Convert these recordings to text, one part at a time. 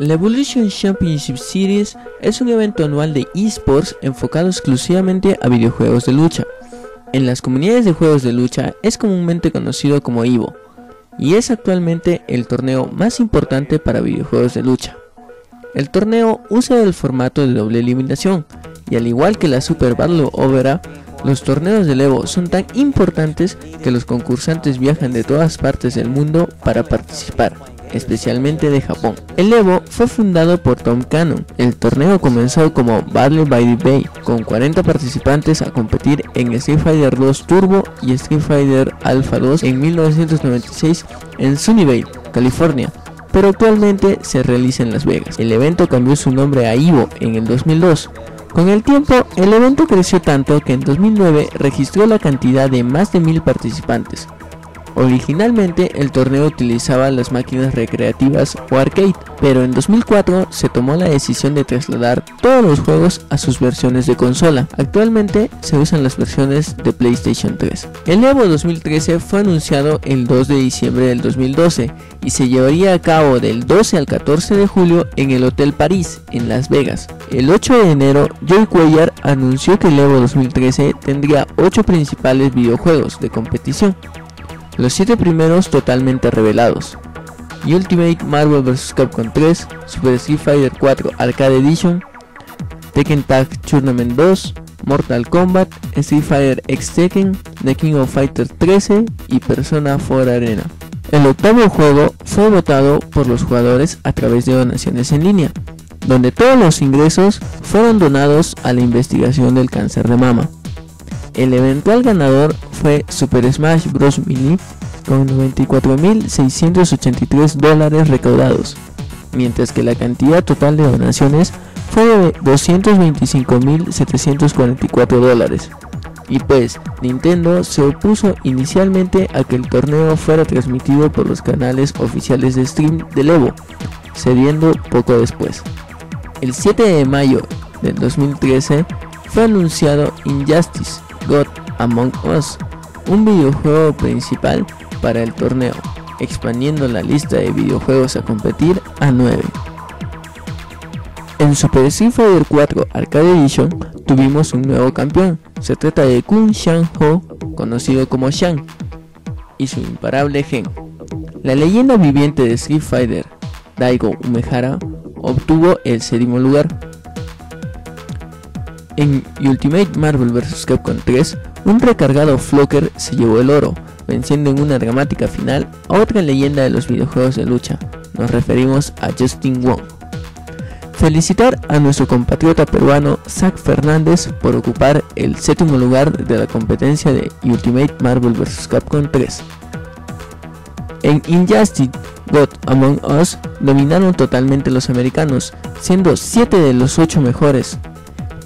La Evolution Championship Series es un evento anual de esports enfocado exclusivamente a videojuegos de lucha. En las comunidades de juegos de lucha es comúnmente conocido como EVO, y es actualmente el torneo más importante para videojuegos de lucha. El torneo usa el formato de doble eliminación, y al igual que la Super Battle Overa, los torneos de Evo son tan importantes que los concursantes viajan de todas partes del mundo para participar especialmente de Japón. El Evo fue fundado por Tom Cannon. El torneo comenzó como Battle by the Bay, con 40 participantes a competir en Street Fighter 2 Turbo y Street Fighter Alpha 2 en 1996 en Sunnyvale, California pero actualmente se realiza en Las Vegas. El evento cambió su nombre a Evo en el 2002. Con el tiempo, el evento creció tanto que en 2009 registró la cantidad de más de mil participantes, Originalmente el torneo utilizaba las máquinas recreativas o arcade, pero en 2004 se tomó la decisión de trasladar todos los juegos a sus versiones de consola. Actualmente se usan las versiones de PlayStation 3. El Evo 2013 fue anunciado el 2 de diciembre del 2012 y se llevaría a cabo del 12 al 14 de julio en el Hotel París, en Las Vegas. El 8 de enero, Joey Cuellar anunció que el Evo 2013 tendría 8 principales videojuegos de competición los 7 primeros totalmente revelados. Ultimate Marvel vs. Capcom 3, Super Street Fighter 4 Arcade Edition, Tekken Tag Tournament 2, Mortal Kombat, Street Fighter X Tekken, The King of Fighters 13 y Persona 4 Arena. El octavo juego fue votado por los jugadores a través de donaciones en línea, donde todos los ingresos fueron donados a la investigación del cáncer de mama. El eventual ganador fue Super Smash Bros. Mini con 94.683 dólares recaudados, mientras que la cantidad total de donaciones fue de 225.744 dólares. Y pues, Nintendo se opuso inicialmente a que el torneo fuera transmitido por los canales oficiales de stream del Evo, cediendo poco después. El 7 de mayo del 2013 fue anunciado Injustice, God Among Us, un videojuego principal para el torneo, expandiendo la lista de videojuegos a competir a 9. En Super Street Fighter 4 Arcade Edition tuvimos un nuevo campeón, se trata de Kun Shang Ho, conocido como Shang, y su imparable gen. La leyenda viviente de Street Fighter, Daigo Umehara, obtuvo el séptimo lugar, en Ultimate Marvel vs. Capcom 3, un recargado Flocker se llevó el oro, venciendo en una dramática final a otra leyenda de los videojuegos de lucha. Nos referimos a Justin Wong. Felicitar a nuestro compatriota peruano Zack Fernández por ocupar el séptimo lugar de la competencia de Ultimate Marvel vs. Capcom 3. En Injustice God Among Us dominaron totalmente los americanos, siendo 7 de los 8 mejores,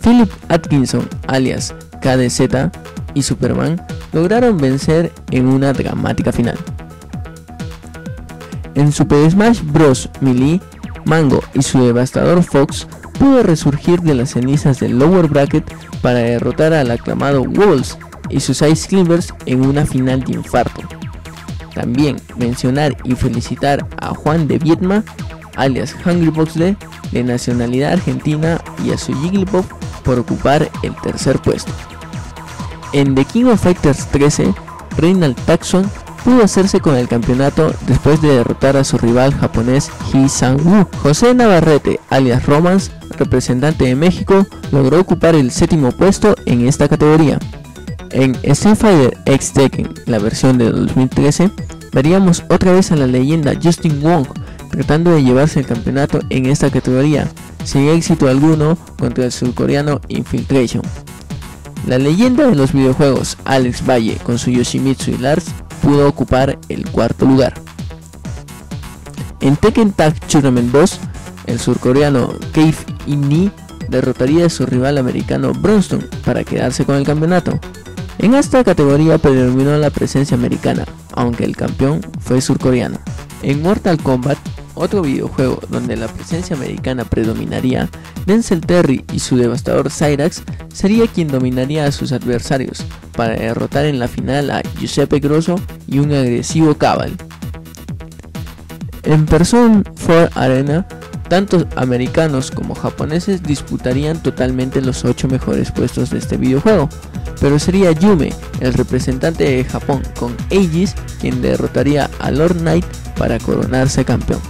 Philip Atkinson, alias KDZ, y Superman lograron vencer en una dramática final. En Super Smash Bros. Melee, Mango y su devastador Fox pudo resurgir de las cenizas del lower bracket para derrotar al aclamado Wolves y sus Ice Climbers en una final de infarto. También mencionar y felicitar a Juan de Vietma, alias Hungry de nacionalidad argentina, y a su Jigglypuff por ocupar el tercer puesto. En The King of Fighters 13, Reinald Taxon pudo hacerse con el campeonato después de derrotar a su rival japonés Hee Sang-woo. José Navarrete, alias Romance, representante de México, logró ocupar el séptimo puesto en esta categoría. En Street Fighter X Tekken, la versión de 2013, veríamos otra vez a la leyenda Justin Wong tratando de llevarse el campeonato en esta categoría, sin éxito alguno contra el surcoreano Infiltration. La leyenda de los videojuegos Alex Valle con su Yoshimitsu y Lars pudo ocupar el cuarto lugar. En Tekken Tag Tournament 2, el surcoreano Keith In derrotaría a su rival americano Bronston para quedarse con el campeonato. En esta categoría predominó la presencia americana, aunque el campeón fue surcoreano. En Mortal Kombat, otro videojuego donde la presencia americana predominaría, Denzel Terry y su devastador Cyrax sería quien dominaría a sus adversarios para derrotar en la final a Giuseppe Grosso y un agresivo Cabal. En Person 4 Arena, Tanto americanos como japoneses disputarían totalmente los 8 mejores puestos de este videojuego, pero sería Yume, el representante de Japón con Aegis, quien derrotaría a Lord Knight para coronarse campeón.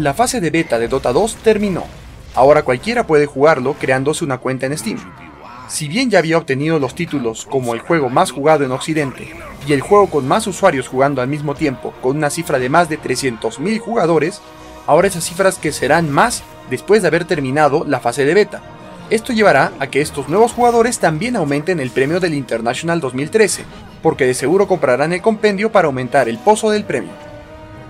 La fase de beta de Dota 2 terminó. Ahora cualquiera puede jugarlo creándose una cuenta en Steam. Si bien ya había obtenido los títulos como el juego más jugado en Occidente y el juego con más usuarios jugando al mismo tiempo con una cifra de más de 300.000 jugadores, ahora esas cifras que serán más después de haber terminado la fase de beta. Esto llevará a que estos nuevos jugadores también aumenten el premio del International 2013, porque de seguro comprarán el compendio para aumentar el pozo del premio.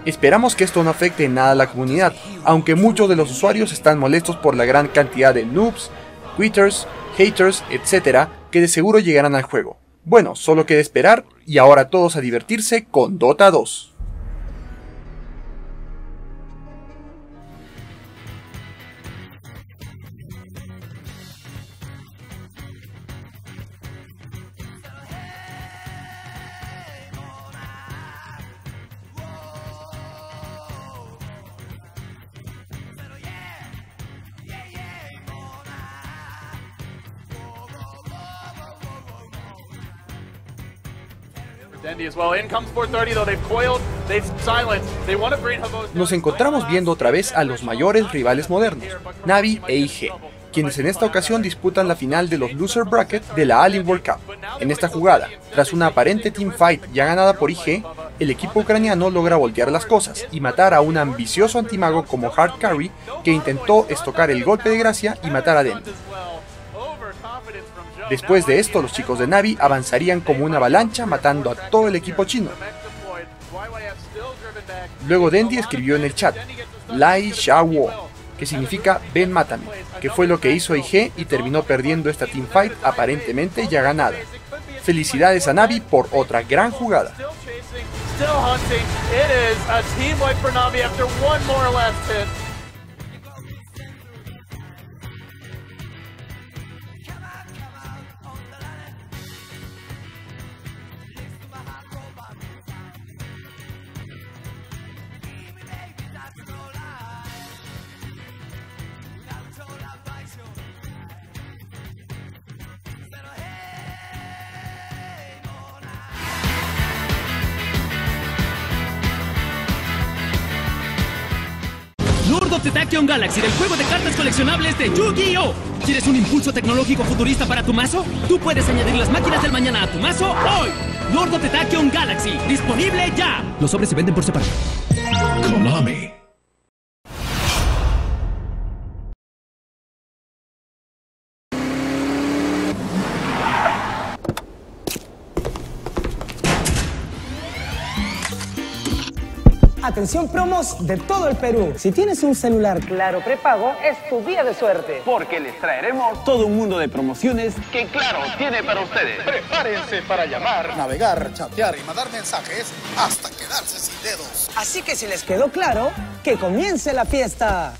Esperamos que esto no afecte nada a la comunidad, aunque muchos de los usuarios están molestos por la gran cantidad de noobs, quitters, haters, etc. que de seguro llegarán al juego. Bueno, solo queda esperar y ahora todos a divertirse con Dota 2. Nos encontramos viendo otra vez a los mayores rivales modernos, Navi e IG, quienes en esta ocasión disputan la final de los Loser Bracket de la Alien World Cup. En esta jugada, tras una aparente teamfight ya ganada por IG, el equipo ucraniano logra voltear las cosas y matar a un ambicioso antimago como Hard Carry que intentó estocar el golpe de gracia y matar a Den. Después de esto, los chicos de Navi avanzarían como una avalancha matando a todo el equipo chino. Luego Dendi escribió en el chat, Lai Sha que significa ven mátame, que fue lo que hizo IG y terminó perdiendo esta teamfight aparentemente ya ganada. Felicidades a Navi por otra gran jugada. Of Galaxy del juego de cartas coleccionables de Yu-Gi-Oh! ¿Quieres un impulso tecnológico futurista para tu mazo? Tú puedes añadir las máquinas del mañana a tu mazo hoy. Lord of Galaxy, disponible ya. Los sobres se venden por separado. Konami. Atención promos de todo el Perú. Si tienes un celular Claro prepago, es tu día de suerte. Porque les traeremos todo un mundo de promociones que Claro tiene para ustedes. Prepárense para llamar, navegar, chatear y mandar mensajes hasta quedarse sin dedos. Así que si les quedó claro, que comience la fiesta.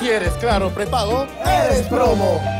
Si eres Claro prepago, eres promo.